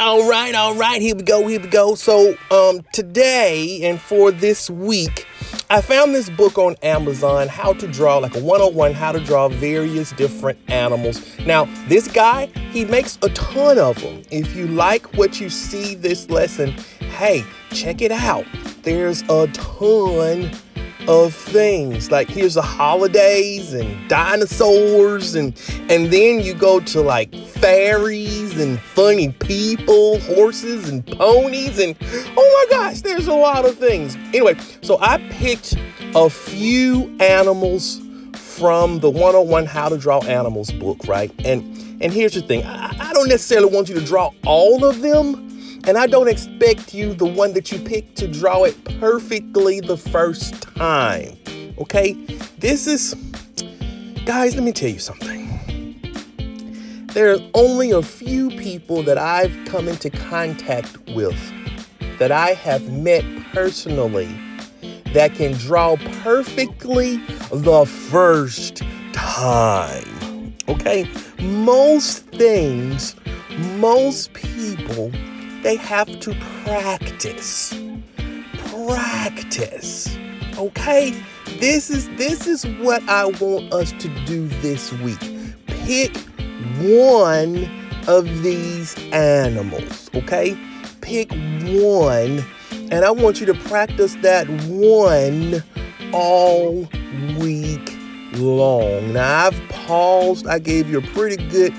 All right, all right, here we go, here we go. So, um, today and for this week, I found this book on Amazon, How to Draw, like a 101, how to draw various different animals. Now, this guy, he makes a ton of them. If you like what you see this lesson, hey, check it out. There's a ton of things. Like here's the holidays and dinosaurs and and then you go to like fairies and funny people, horses and ponies and oh my gosh, there's a lot of things. Anyway, so I picked a few animals from the 101 How to Draw Animals book, right? And and here's the thing. I, I don't necessarily want you to draw all of them and I don't expect you, the one that you pick, to draw it perfectly the first time. Okay? This is, guys, let me tell you something. There are only a few people that I've come into contact with that I have met personally that can draw perfectly the first time. Okay? Most things, most people they have to practice. Practice. Okay? This is this is what I want us to do this week. Pick one of these animals, okay? Pick one and I want you to practice that one all week long. Now I've paused. I gave you a pretty good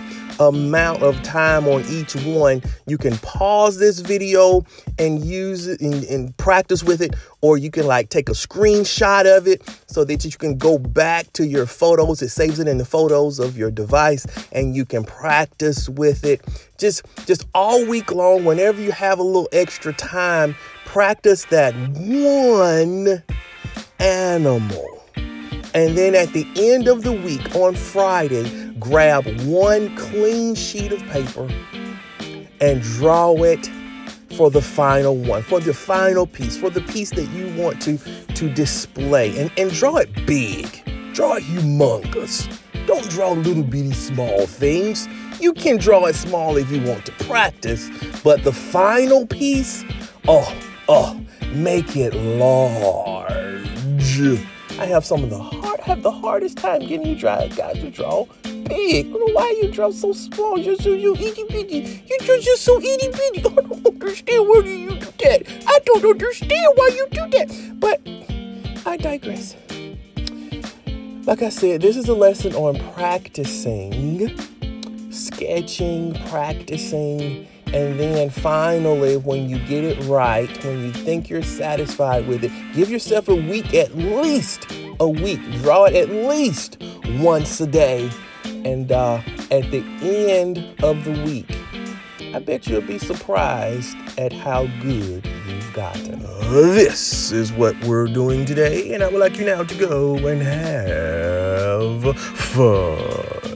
amount of time on each one. You can pause this video and use it and, and, practice with it, or you can like take a screenshot of it so that you can go back to your photos. It saves it in the photos of your device and you can practice with it. Just just all week long, whenever you have a little extra time, practice that one animal. And then at the end of the week on Friday, grab one clean sheet of paper and draw it for the final one, for the final piece, for the piece that you want to, to display. And, and draw it big, draw it humongous. Don't draw little bitty small things. You can draw it small if you want to practice, but the final piece, oh, oh, make it large. I have some of the hard, have the hardest time getting you dry. guys to draw big. I don't know why you draw so small. You're so you itty bitty. You draw just so itty bitty. I don't understand why you do that. I don't understand why you do that. But I digress. Like I said, this is a lesson on practicing, sketching, practicing and then finally, when you get it right, when you think you're satisfied with it, give yourself a week, at least a week. Draw it at least once a day. And uh, at the end of the week, I bet you'll be surprised at how good you've gotten. This is what we're doing today, and I would like you now to go and have fun.